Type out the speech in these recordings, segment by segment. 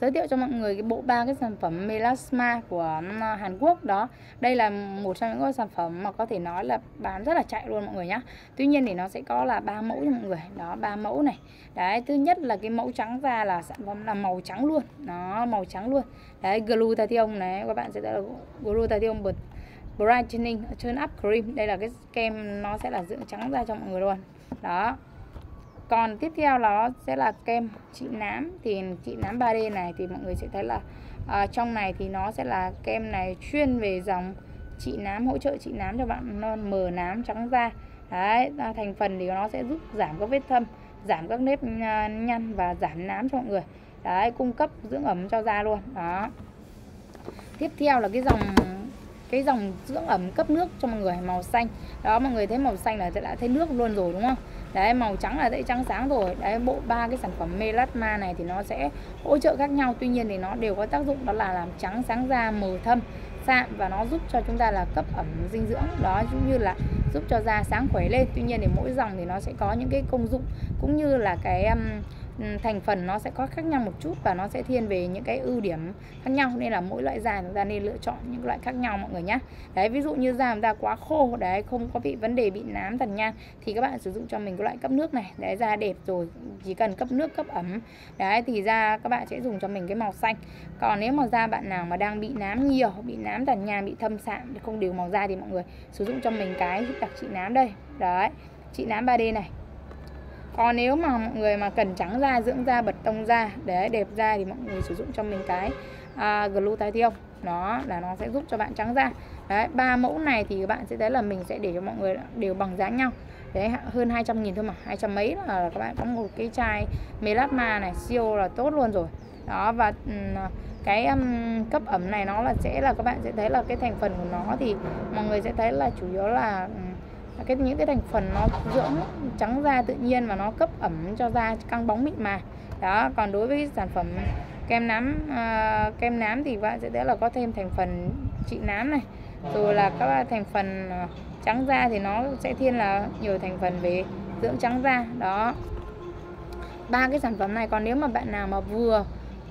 giới thiệu cho mọi người cái bộ ba cái sản phẩm melasma của ừ, Hàn Quốc đó. Đây là một trong những cái sản phẩm mà có thể nói là bán rất là chạy luôn mọi người nhá. Tuy nhiên thì nó sẽ có là ba mẫu cho mọi người. Đó, ba mẫu này. Đấy, thứ nhất là cái mẫu trắng da là sản phẩm là màu trắng luôn. Nó màu trắng luôn. Đấy, glutathione này, các bạn sẽ thấy là glutathione brightening, turn up cream. Đây là cái kem, nó sẽ là dưỡng trắng da cho mọi người luôn. Đó còn tiếp theo nó sẽ là kem trị nám. Thì trị nám 3D này thì mọi người sẽ thấy là à, trong này thì nó sẽ là kem này chuyên về dòng trị nám hỗ trợ trị nám cho bạn non mờ nám trắng da. Đấy thành phần thì nó sẽ giúp giảm các vết thâm giảm các nếp à, nhăn và giảm nám cho mọi người. Đấy cung cấp dưỡng ẩm cho da luôn. Đó. Tiếp theo là cái dòng cái dòng dưỡng ẩm cấp nước cho mọi người màu xanh. Đó mọi người thấy màu xanh là sẽ đã thấy nước luôn rồi đúng không? Đấy màu trắng là dễ trắng sáng rồi. Đấy bộ ba cái sản phẩm melasma này thì nó sẽ hỗ trợ khác nhau. Tuy nhiên thì nó đều có tác dụng đó là làm trắng sáng da mờ thâm sạm và nó giúp cho chúng ta là cấp ẩm dinh dưỡng. Đó cũng như là giúp cho da sáng khỏe lên. Tuy nhiên thì mỗi dòng thì nó sẽ có những cái công dụng cũng như là cái um, Ừ, thành phần nó sẽ có khác nhau một chút và nó sẽ thiên về những cái ưu điểm khác nhau. Nên là mỗi loại da chúng ta nên lựa chọn những loại khác nhau mọi người nhé đấy, ví dụ như da chúng ta quá khô, đấy, không có bị vấn đề bị nám tàn nhang thì các bạn sử dụng cho mình cái loại cấp nước này. Đấy, da đẹp rồi, chỉ cần cấp nước, cấp ẩm đấy, thì da các bạn sẽ dùng cho mình cái màu xanh. Còn nếu mà da bạn nào mà đang bị nám nhiều, bị nám tàn nhang, bị thâm sạm không đều màu da thì mọi người sử dụng cho mình cái đặc trị nám đây. Đấy, trị nám 3D này còn nếu mà mọi người mà cần trắng da dưỡng da bật tông da để đẹp da thì mọi người sử dụng cho mình cái à, uh, glutathione nó là nó sẽ giúp cho bạn trắng da. Đấy ba mẫu này thì các bạn sẽ thấy là mình sẽ để cho mọi người đều bằng giá nhau. Đấy hơn 200 nghìn thôi mà 200 mấy là các bạn có một cái chai melasma này siêu là tốt luôn rồi. Đó và cái um, cấp ẩm này nó là sẽ là các bạn sẽ thấy là cái thành phần của nó thì mọi người sẽ thấy là chủ yếu là um, cái những cái thành phần nó dưỡng trắng da tự nhiên và nó cấp ẩm cho da căng bóng mịn mà. Đó còn đối với sản phẩm kem nám uh, kem nám thì bạn sẽ thấy là có thêm thành phần trị nám này. Rồi là các thành phần à, trắng da thì nó sẽ thiên là nhiều thành phần về dưỡng trắng da. Đó. Ba cái sản phẩm này còn nếu mà bạn nào mà vừa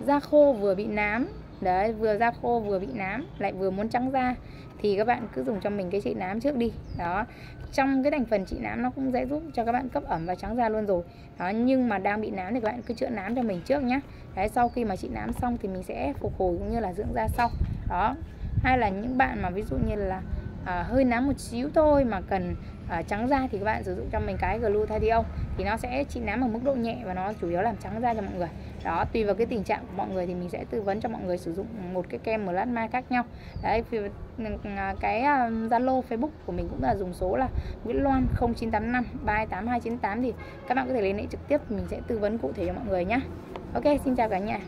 da khô vừa bị nám đấy, vừa da khô vừa bị nám, lại vừa muốn trắng da, thì các bạn cứ dùng cho mình cái trị nám trước đi. Đó, trong cái thành phần trị nám nó cũng dễ giúp cho các bạn cấp ẩm và trắng da luôn rồi. Đó, nhưng mà đang bị nám thì các bạn cứ chữa nám cho mình trước nhé đấy, sau khi mà trị nám xong thì mình sẽ phục hồi cũng như là dưỡng da sau. Đó, hay là những bạn mà ví dụ như là à, hơi nám một xíu thôi mà cần à, trắng da thì các bạn sử dụng cho mình cái glutathione. Thì nó sẽ trị nám ở mức độ nhẹ và nó chủ yếu làm trắng da cho mọi người. Đó tùy vào cái tình trạng của mọi người thì mình sẽ tư vấn cho mọi người sử dụng một cái kem melasma khác nhau. Đấy à, cái zalo zalo facebook của mình cũng là dùng số là nguyễn loan 0985 328 thì các bạn có thể liên hệ trực tiếp mình sẽ tư vấn cụ thể cho mọi người nhé ok xin chào cả nhà.